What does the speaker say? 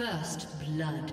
First blood.